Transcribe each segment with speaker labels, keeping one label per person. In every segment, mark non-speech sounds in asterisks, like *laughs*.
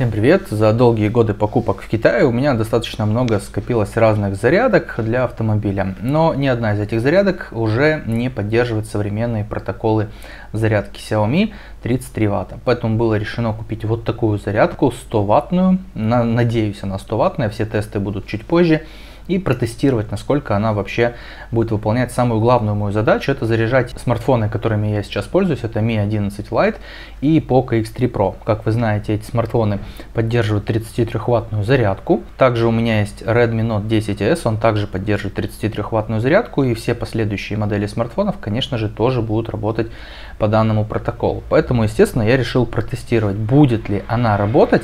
Speaker 1: Всем привет! За долгие годы покупок в Китае у меня достаточно много скопилось разных зарядок для автомобиля. Но ни одна из этих зарядок уже не поддерживает современные протоколы зарядки Xiaomi 33 ватта. Поэтому было решено купить вот такую зарядку 100 ваттную. Надеюсь, она 100 ваттная, все тесты будут чуть позже и протестировать, насколько она вообще будет выполнять самую главную мою задачу, это заряжать смартфоны, которыми я сейчас пользуюсь, это Mi 11 Lite и Poco X3 Pro. Как вы знаете, эти смартфоны поддерживают 33-ваттную зарядку. Также у меня есть Redmi Note 10s, он также поддерживает 33-ваттную зарядку, и все последующие модели смартфонов, конечно же, тоже будут работать по данному протоколу. Поэтому, естественно, я решил протестировать, будет ли она работать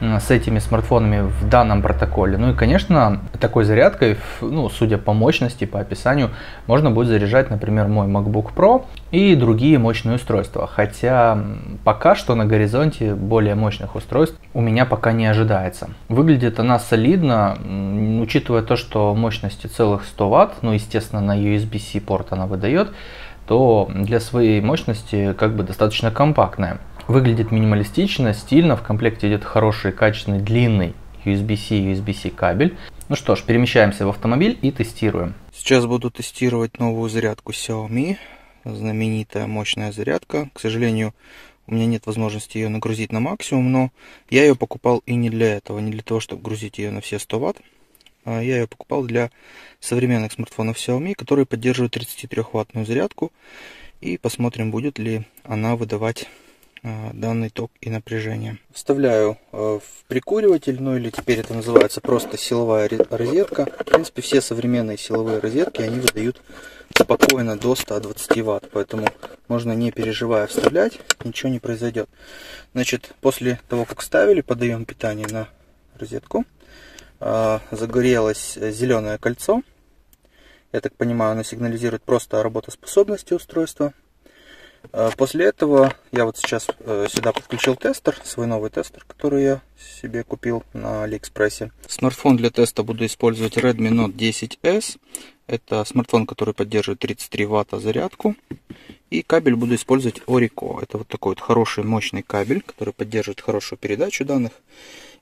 Speaker 1: с этими смартфонами в данном протоколе. Ну и, конечно, такой зарядкой, ну, судя по мощности, по описанию, можно будет заряжать, например, мой MacBook Pro и другие мощные устройства. Хотя пока что на горизонте более мощных устройств у меня пока не ожидается. Выглядит она солидно, учитывая то, что мощности целых 100 Вт, ну, естественно, на USB-C порт она выдает, то для своей мощности как бы достаточно компактная. Выглядит минималистично, стильно. В комплекте идет хороший, качественный, длинный USB-C USB-C кабель. Ну что ж, перемещаемся в автомобиль и тестируем. Сейчас буду тестировать новую зарядку Xiaomi. Знаменитая мощная зарядка. К сожалению, у меня нет возможности ее нагрузить на максимум, но я ее покупал и не для этого, не для того, чтобы грузить ее на все 100 Вт. А я ее покупал для современных смартфонов Xiaomi, которые поддерживают 33-ваттную зарядку. И посмотрим, будет ли она выдавать данный ток и напряжение. Вставляю э, в прикуриватель, ну или теперь это называется просто силовая розетка. В принципе, все современные силовые розетки, они выдают спокойно до 120 ватт, поэтому можно не переживая вставлять, ничего не произойдет. Значит, после того, как вставили, подаем питание на розетку. Э, загорелось зеленое кольцо. Я так понимаю, оно сигнализирует просто о работоспособности устройства. Э, после этого я вот сейчас э, сюда подключил тестер, свой новый тестер, который я себе купил на Алиэкспрессе. Смартфон для теста буду использовать Redmi Note 10s. Это смартфон, который поддерживает 33 ватта зарядку. И кабель буду использовать Orico. Это вот такой вот хороший мощный кабель, который поддерживает хорошую передачу данных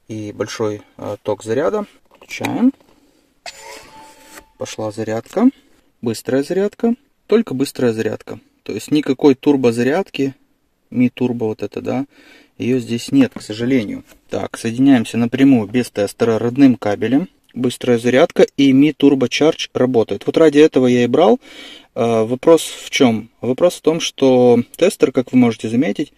Speaker 1: и большой э, ток заряда. Включаем. Пошла зарядка. Быстрая зарядка. Только быстрая зарядка. То есть никакой турбозарядки, Mi Turbo вот это, да, ее здесь нет, к сожалению. Так, соединяемся напрямую без тестера родным кабелем. Быстрая зарядка и Mi Turbo Charge работает. Вот ради этого я и брал. А, вопрос в чем? Вопрос в том, что тестер, как вы можете заметить,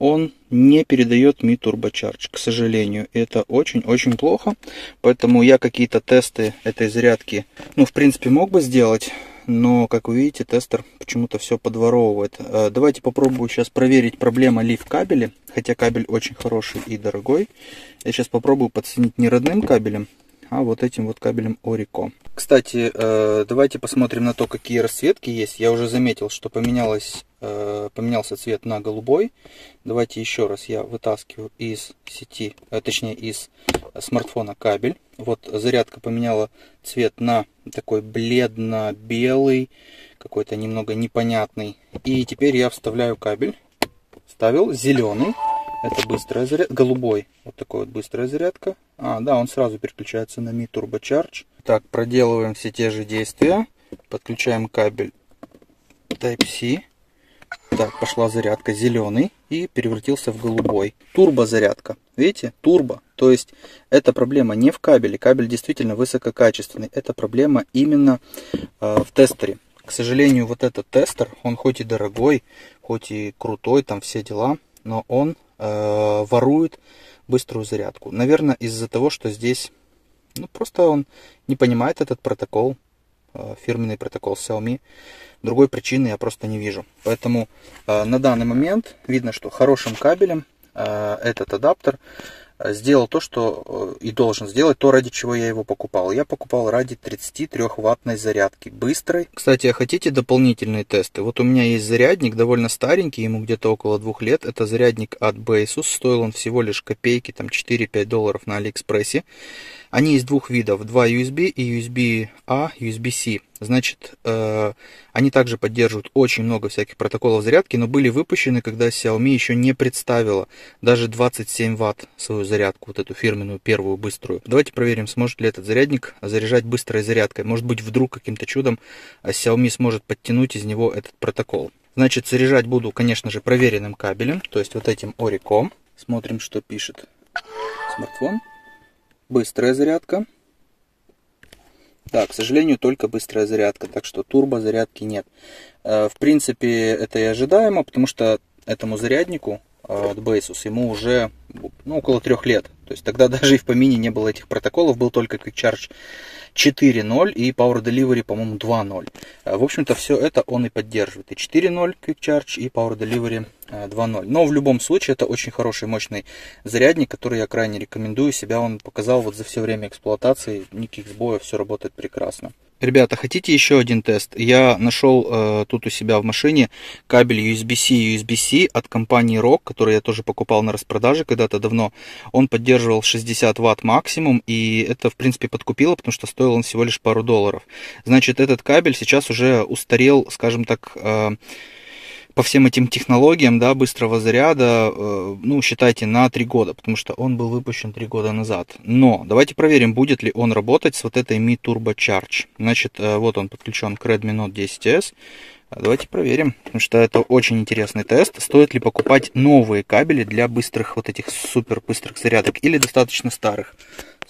Speaker 1: он не передает Mi Turbo Charge, к сожалению. Это очень-очень плохо. Поэтому я какие-то тесты этой зарядки, ну, в принципе, мог бы сделать но, как вы видите, тестер почему-то все подворовывает. Э, давайте попробую сейчас проверить, проблема ли в кабеле, хотя кабель очень хороший и дорогой. Я сейчас попробую подсоединить не родным кабелем, а вот этим вот кабелем Орико. Кстати, э, давайте посмотрим на то, какие расцветки есть. Я уже заметил, что поменялось, поменялся цвет на голубой. Давайте еще раз я вытаскиваю из сети, точнее из смартфона кабель. Вот зарядка поменяла цвет на такой бледно-белый, какой-то немного непонятный. И теперь я вставляю кабель. Ставил зеленый. Это быстрая зарядка. Голубой. Вот такой вот быстрая зарядка. А, да, он сразу переключается на Mi Turbo Charge. Так, проделываем все те же действия. Подключаем кабель Type-C. Так, пошла зарядка зеленый и превратился в голубой. Турбо зарядка. Видите? Турбо. То есть эта проблема не в кабеле. Кабель действительно высококачественный. Это проблема именно э, в тестере. К сожалению, вот этот тестер, он хоть и дорогой, хоть и крутой, там все дела, но он э, ворует быструю зарядку. Наверное, из-за того, что здесь, ну, просто он не понимает этот протокол, фирменный протокол Xiaomi. Другой причины я просто не вижу. Поэтому э, на данный момент видно, что хорошим кабелем э, этот адаптер сделал то, что и должен сделать, то, ради чего я его покупал. Я покупал ради 33-ваттной зарядки, быстрой. Кстати, а хотите дополнительные тесты? Вот у меня есть зарядник, довольно старенький, ему где-то около двух лет. Это зарядник от Basus, стоил он всего лишь копейки, там 4-5 долларов на Алиэкспрессе. Они из двух видов, два USB и USB-A, USB-C. Значит, э, они также поддерживают очень много всяких протоколов зарядки, но были выпущены, когда Xiaomi еще не представила даже 27 Вт свою зарядку, вот эту фирменную первую быструю. Давайте проверим, сможет ли этот зарядник заряжать быстрой зарядкой. Может быть, вдруг каким-то чудом Xiaomi сможет подтянуть из него этот протокол. Значит, заряжать буду, конечно же, проверенным кабелем, то есть вот этим Oricom. Смотрим, что пишет смартфон. Быстрая зарядка. Да, к сожалению, только быстрая зарядка, так что турбо зарядки нет. Э, в принципе, это и ожидаемо, потому что этому заряднику э, от Basus ему уже ну, около трех лет. То есть тогда *laughs* даже и в помине не было этих протоколов, был только Quick Charge 4.0 и Power Delivery, по-моему, 2.0. Э, в общем-то, все это он и поддерживает. И 4.0 Quick Charge, и Power Delivery 2.0. Но в любом случае, это очень хороший, мощный зарядник, который я крайне рекомендую. Себя он показал вот за все время эксплуатации. Никаких сбоев, все работает прекрасно. Ребята, хотите еще один тест? Я нашел э, тут у себя в машине кабель USB-C USB-C от компании ROG, который я тоже покупал на распродаже когда-то давно. Он поддерживал 60 ватт максимум, и это, в принципе, подкупило, потому что стоил он всего лишь пару долларов. Значит, этот кабель сейчас уже устарел, скажем так, э, по всем этим технологиям, да, быстрого заряда, э, ну, считайте, на 3 года, потому что он был выпущен 3 года назад. Но давайте проверим, будет ли он работать с вот этой Mi Turbo Charge. Значит, э, вот он подключен к Redmi Note 10s. Давайте проверим, потому что это очень интересный тест. Стоит ли покупать новые кабели для быстрых вот этих супер быстрых зарядок или достаточно старых?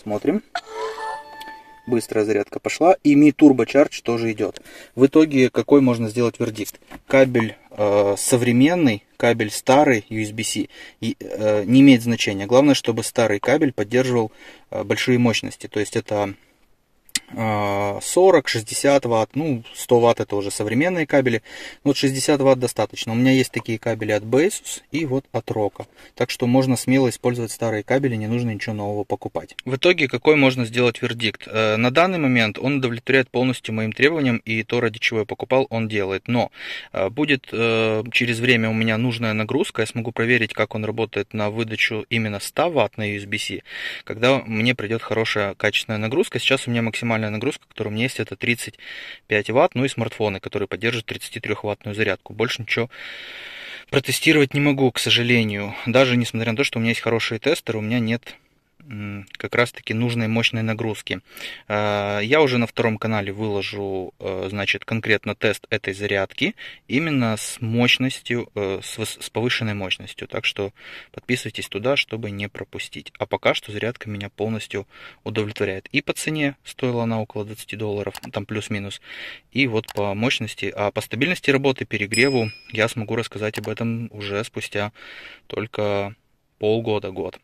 Speaker 1: Смотрим быстрая зарядка пошла, и Mi Turbo Charge тоже идет. В итоге какой можно сделать вердикт? Кабель современный, кабель старый USB-C э, не имеет значения. Главное, чтобы старый кабель поддерживал э, большие мощности. То есть это 40, 60 ватт, ну 100 ватт это уже современные кабели, вот 60 ватт достаточно. У меня есть такие кабели от Basus и вот от Roka, так что можно смело использовать старые кабели, не нужно ничего нового покупать. В итоге какой можно сделать вердикт? Э, на данный момент он удовлетворяет полностью моим требованиям и то, ради чего я покупал, он делает, но э, будет э, через время у меня нужная нагрузка, я смогу проверить, как он работает на выдачу именно 100 ватт на USB-C, когда мне придет хорошая качественная нагрузка. Сейчас у меня максимально максимальная нагрузка, которая у меня есть, это 35 ватт, ну и смартфоны, которые поддерживают 33-ваттную зарядку. Больше ничего протестировать не могу, к сожалению. Даже несмотря на то, что у меня есть хорошие тестеры, у меня нет как раз таки нужной мощной нагрузки. А, я уже на втором канале выложу, э, значит, конкретно тест этой зарядки именно с мощностью, э, с повышенной мощностью. Так что подписывайтесь туда, чтобы не пропустить. А пока что зарядка меня полностью удовлетворяет. И по цене стоила она около 20 долларов, там плюс-минус. И вот по мощности, а по стабильности работы, перегреву я смогу рассказать об этом уже спустя только полгода-год.